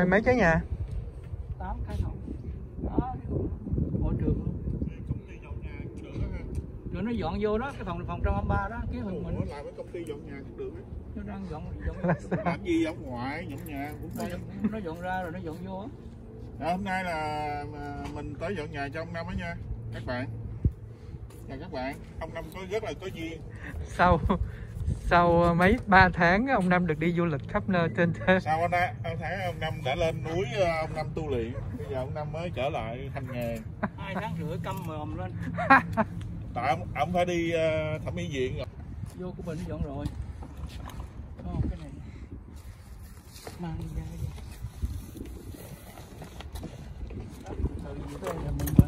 Rồi mấy cái nhà? 8 cái phòng đó hội trường luôn công ty dọn nhà cũng được á ha rồi nó dọn vô đó cái phòng phòng trong ba đó cái phần mình. Làm với công ty dọn nhà cũng được á. Nó đang dọn dọn làm gì dọn ngoại dọn nhà cũng nó dọn, nó dọn ra rồi nó dọn vô á. Rồi, hôm nay là à, mình tới dọn nhà cho ông Năm đó nha. Các bạn. Chào các bạn. Ông Năm có rất là có duyên. Sau sau mấy ba tháng ông Năm được đi du lịch khắp nơi trên thế. sau anh á ông Năm đã lên núi à, ông Năm tu luyện. Bây giờ ông Năm mới trở lại hành nghề. Hai tháng rưỡi câm mồm lên. Tại ông, ông phải đi à, thẩm mỹ viện rồi. Vô của mình nó dọn rồi. Ồ, cái này. Mang đi ra đi từ gì tới đây là mình